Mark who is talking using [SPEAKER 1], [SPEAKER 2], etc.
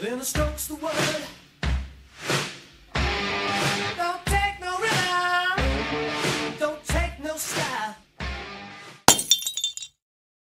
[SPEAKER 1] Then it strokes the word.